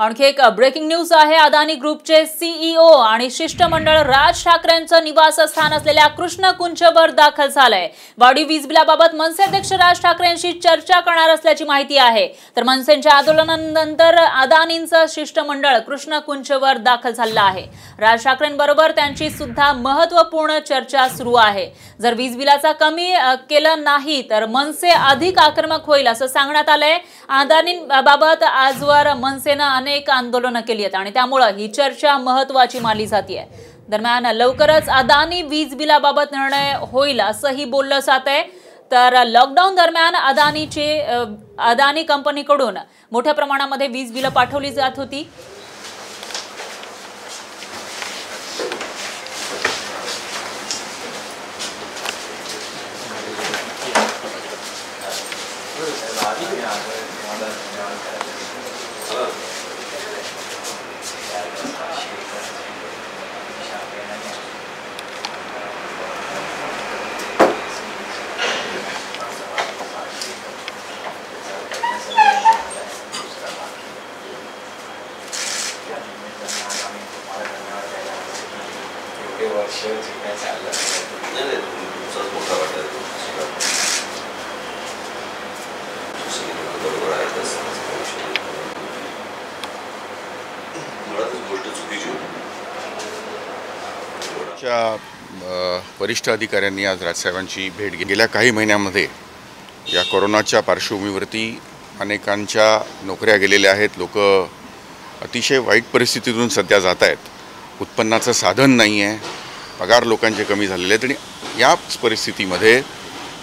आणखी एक breaking news आहे. अदानी ग्रुपचे सीईओ आणि शिष्टमंडळ राज ठाकरेंचं निवासस्थान असलेल्या कृष्ण कुंचवर दाखल झालंय. वाढीव वीज बिलाबाबत मनसे अध्यक्ष राज ठाकरेंशी चर्चा करणार असल्याची माहिती आहे. तर मनसेच्या आंदोलनानंतर अदानींचं शिष्टमंडळ कृष्ण कुंचवर दाखल झालं आहे. राज ठाकरेंबरोबर त्यांची सुद्धा महत्त्वपूर्ण चर्चा सुरू आहे. जर वीज बिलाचा कमी केलं नाही तर मनसे अधिक आक्रमक होईल असं सांगण्यात आलंय. अदानींबाबत आजवर मनसेनं अनेक आंदोलनं केली आहेत आणि त्यामुळं ही चर्चा महत्वाची मानली जाते दरम्यान लवकरच अदानी वीज बिलाबाबत निर्णय होईल असंही बोललं जात आहे तर लॉकडाऊन दरम्यान अदानीचे अदानी कंपनीकडून मोठ्या प्रमाणामध्ये वीज बिलं पाठवली जात होती. काय चाललं नाही नाही तुमचाच मोठा वाटा बरोबर आहे तसं मुळातच गोष्ट चुकीची होती च्या वरिष्ठ अधिकाऱ्यांनी आज राजसाहेबांची भेट घेतली. गेल्या काही महिन्यामध्ये या कोरोनाच्या पार्श्वभूमीवरती अनेकांच्या नोकऱ्या गेलेल्या आहेत. लोक अतिशय वाईट परिस्थितीतून सध्या जात आहेत. उत्पन्नाचं साधन नाही आहे पगार लोकांचे कमी झालेले आहेत आणि याच परिस्थितीमध्ये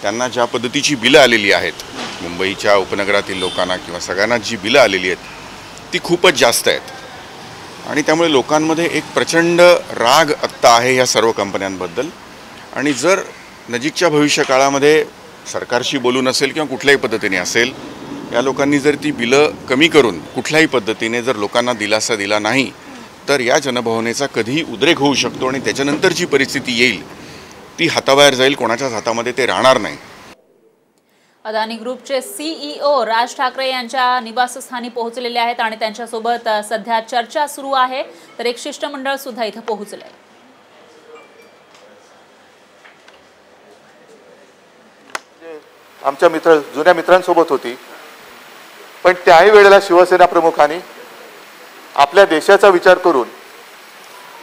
त्यांना ज्या पद्धतीची बिलं आलेली आहेत मुंबईच्या उपनगरातील लोकांना किंवा सगळ्यांना जी बिलं आलेली आहेत ती खूपच जास्त आहेत. आणि त्यामुळे लोकांमध्ये एक प्रचंड राग आत्ता आहे ह्या सर्व कंपन्यांबद्दल. आणि जर नजीकच्या भविष्य काळामध्ये सरकारशी बोलून असेल किंवा कुठल्याही पद्धतीने असेल या लोकांनी जर ती बिलं कमी करून कुठल्याही पद्धतीने जर लोकांना दिलासा दिला नाही तर या जनभावनेचा कधीही उद्रेक होऊ शकतो आणि त्याच्यानंतर जी परिस्थिती येईल ती हाताबाहेर जाईल कोणाच्याच हातामध्ये ते राहणार नाही. अदानी ग्रुपचे सीईओ राज ठाकरे यांच्या निवासस्थानी पोहोचलेले आहेत आणि त्यांच्यासोबत सध्या चर्चा सुरू आहे. तर एक शिष्टमंडळ सुद्धा इथं पोहोचलंय. आमच्या मित्र जुन्या मित्रांसोबत होती. पण त्याही वेळेला शिवसेना प्रमुखांनी आपल्या देशाचा विचार करून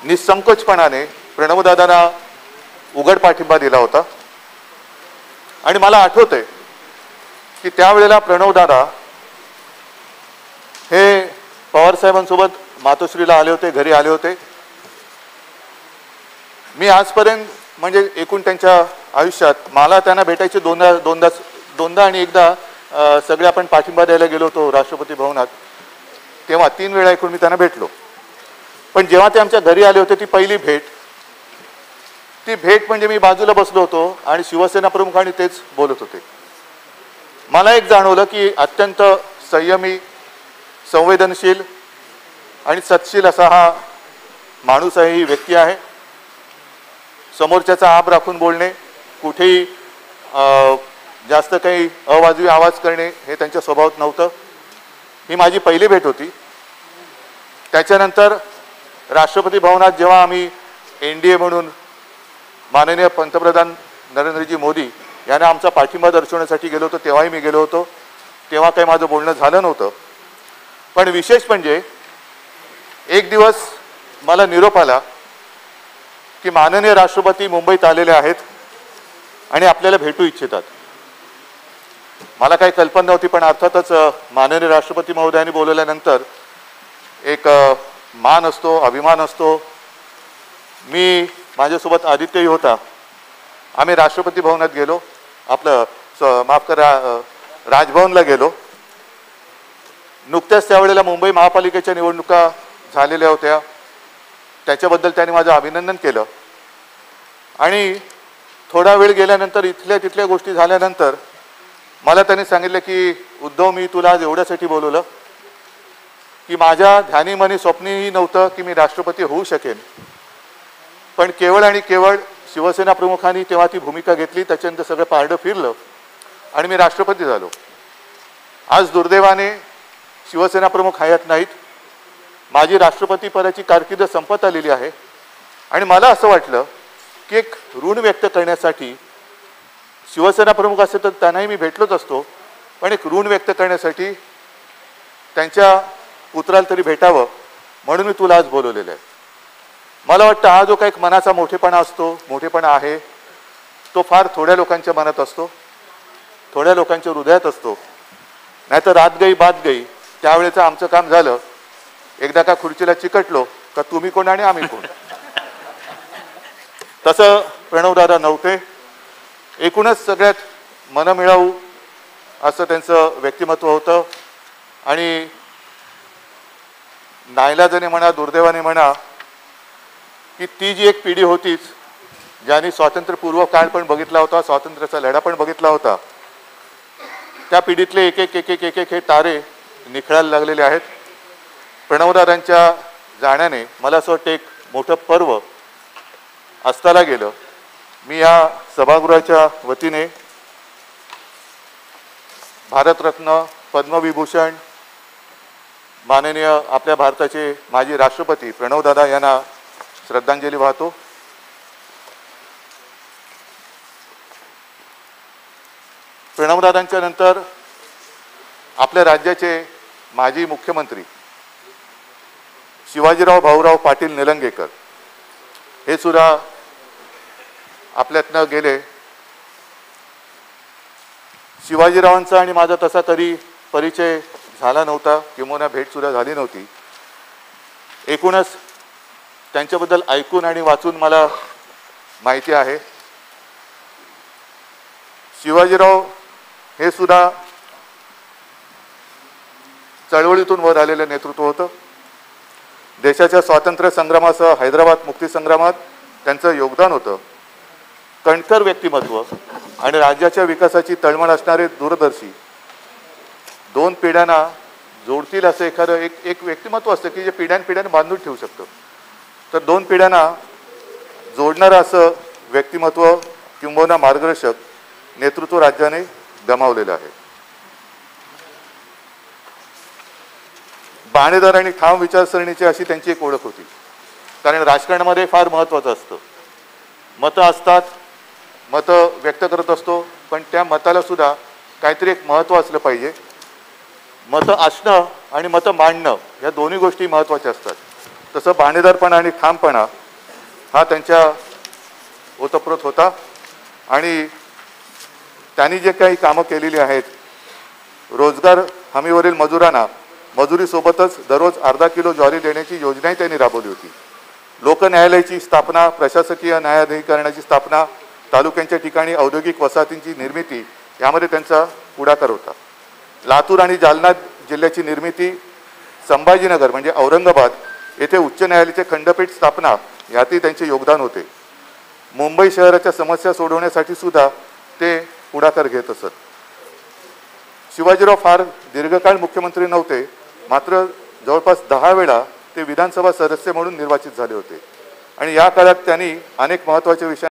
निसंकोचपणाने प्रणवदादांना उघड पाठिंबा दिला होता. आणि मला आठवतंय की त्यावेळेला प्रणवदादा हे पवारसाहेबांसोबत मातोश्रीला आले होते घरी आले होते. मी आजपर्यंत म्हणजे एकूण त्यांच्या आयुष्यात मला त्यांना भेटायचे दोनदा दोनदा दोनदा आणि एकदा सगळे आपण पाठिंबा द्यायला गेलो होतो राष्ट्रपती भवनात. तेव्हा तीन वेळा ऐकून मी त्यांना भेटलो. पण जेव्हा ते आमच्या घरी आले होते ती पहिली भेट. ती भेट म्हणजे मी बाजूला बसलो होतो आणि शिवसेना प्रमुखांनी तेच बोलत होते. मला एक जाणवलं की अत्यंत संयमी संवेदनशील आणि सत्शील असा हा माणूस आहे ही व्यक्ती आहे. समोरच्याचा आब राखून बोलणे कुठेही जास्त काही अवाजवी आवाज करणे हे त्यांच्या स्वभावात नव्हतं. ही माझी पहिली भेट होती. त्याच्यानंतर राष्ट्रपती भवनात जेव्हा आम्ही एन डी ए म्हणून माननीय पंतप्रधान नरेंद्रजी मोदी यांना आमचा पाठिंबा दर्शवण्यासाठी गेलो होतो तेव्हाही मी गेलो होतो. तेव्हा काही माझं बोलणं झालं नव्हतं. पण विशेष म्हणजे एक दिवस मला निरोप आला की माननीय राष्ट्रपती मुंबईत आलेले आहेत आणि आपल्याला भेटू इच्छितात. मला काही कल्पना नव्हती पण अर्थातच माननीय राष्ट्रपती महोदयांनी बोलवल्यानंतर एक मान असतो अभिमान असतो. मी माझ्यासोबत आदित्यही होता. आम्ही राष्ट्रपती भवनात गेलो. आपलं स- माफ करा राजभवनला गेलो. नुकत्याच त्यावेळेला मुंबई महापालिकेच्या निवडणुका झालेल्या होत्या. त्याच्याबद्दल त्यांनी माझं अभिनंदन केलं. आणि थोडा वेळ गेल्यानंतर इथल्या तिथल्या गोष्टी झाल्यानंतर मला त्यांनी सांगितलं की उद्धव मी तुला आज एवढ्यासाठी बोलवलं की माझ्या ध्यानीमनी स्वप्नही स्वप्नीही नव्हतं की मी राष्ट्रपती होऊ शकेन. पण केवळ आणि केवळ शिवसेना प्रमुखांनी तेव्हा ती भूमिका घेतली त्याच्यानंतर सगळं पारडं फिरलं आणि मी राष्ट्रपती झालो. आज दुर्दैवाने शिवसेना प्रमुख हयात नाहीत. माझी राष्ट्रपती पदाची कारकीर्द संपत आलेली आहे आणि मला असं वाटलं की एक ऋण व्यक्त करण्यासाठी शिवसेना प्रमुख असेल तर त्यांनाही मी भेटलोच असतो. पण एक ऋण व्यक्त करण्यासाठी त्यांच्या पुत्राला तरी भेटावं म्हणून मी तुला आज बोलवलेलं आहे. मला वाटतं हा जो काही मनाचा मोठेपणा असतो मोठेपणा आहे तो फार थोड्या लोकांच्या मनात असतो थोड्या लोकांच्या हृदयात असतो. नाहीतर रात गई बात गई त्यावेळेचं आमचं काम झालं. एकदा का खुर्चीला चिकटलो का तुम्ही कोण आणि आम्ही कोण? तसं प्रणवदादा नव्हते. एकूणच सगळ्यात मनमिळावू असं त्यांचं व्यक्तिमत्व होतं. आणि नायलाजाने म्हणा दुर्दैवाने म्हणा की ती जी एक पिढी होतीच ज्यांनी स्वातंत्र्यपूर्व काळ पण बघितला होता स्वातंत्र्याचा लढा पण बघितला होता त्या पिढीतले एक एक एक एक एक एक हे तारे निखळायला लागलेले आहेत. प्रणवदारांच्या जाण्याने मला असं वाटतं एक मोठं पर्व असताना गेलं. मी या सभागृहाच्या वतीने भारतरत्न पद्मविभूषण माननीय आपल्या भारताचे माजी राष्ट्रपती प्रणवदादा यांना श्रद्धांजली वाहतो. प्रणवदादांच्या नंतर आपल्या राज्याचे माजी मुख्यमंत्री शिवाजीराव भाऊराव पाटील निलंगेकर. हे सुद्धा आपल्यातनं गेले. शिवाजीरावांचा आणि माझा तसा तरी परिचय झाला नव्हता किंवा भेटसुद्धा झाली नव्हती. एकूणच त्यांच्याबद्दल ऐकून आणि वाचून मला माहिती आहे. शिवाजीराव हे सुद्धा चळवळीतून वर आलेलं नेतृत्व होतं. देशाच्या स्वातंत्र्य संग्रामासह हैदराबाद मुक्तीसंग्रामात त्यांचं योगदान होतं. कणकर व्यक्तिमत्व आणि राज्याच्या विकासाची तळमळ असणारे दूरदर्शी दोन पिढ्यांना जोडतील असं एखादं एक एक व्यक्तिमत्व असतं की जे पिढ्यानपिढ्याने बांधून ठेवू शकतं. तर दोन पिढ्यांना जोडणारं असं व्यक्तिमत्व किंबहुना मार्गदर्शक नेतृत्व राज्याने गमावलेलं आहे. बाणेदार आणि ठाम विचारसरणीची अशी त्यांची एक ओळख होती. कारण राजकारणामध्ये फार महत्त्वाचं असतं. मतं असतात मतं व्यक्त करत असतो पण त्या मताला सुद्धा काहीतरी एक महत्त्व असलं पाहिजे. मतं असणं आणि मतं मांडणं या दोन्ही गोष्टी महत्त्वाच्या असतात. तसं बाणेदारपणा आणि ठामपणा हा त्यांच्या ओतप्रोत होता. आणि त्यांनी जे काही कामं केलेली आहेत रोजगार हमीवरील मजुरांना मजुरीसोबतच दररोज अर्धा किलो ज्वारी देण्याची योजनाही त्यांनी राबवली होती. लोकन्यायालयाची स्थापना प्रशासकीय न्यायाधिकरणाची स्थापना तालुक्यांच्या ठिकाणी औद्योगिक वसाहतींची निर्मिती यामध्ये त्यांचा पुढाकार होता. लातूर आणि जालना जिल्ह्याची निर्मिती संभाजीनगर म्हणजे औरंगाबाद येथे उच्च न्यायालयाचे खंडपीठ स्थापना यातही त्यांचे योगदान होते. मुंबई शहराच्या समस्या सोडवण्यासाठी सुद्धा ते पुढाकार घेत असत. शिवाजीराव फार दीर्घकाळ मुख्यमंत्री नव्हते मात्र जवळपास दहा वेळा ते विधानसभा सदस्य म्हणून निर्वाचित झाले होते. आणि या काळात त्यांनी अनेक महत्त्वाच्या विषयांना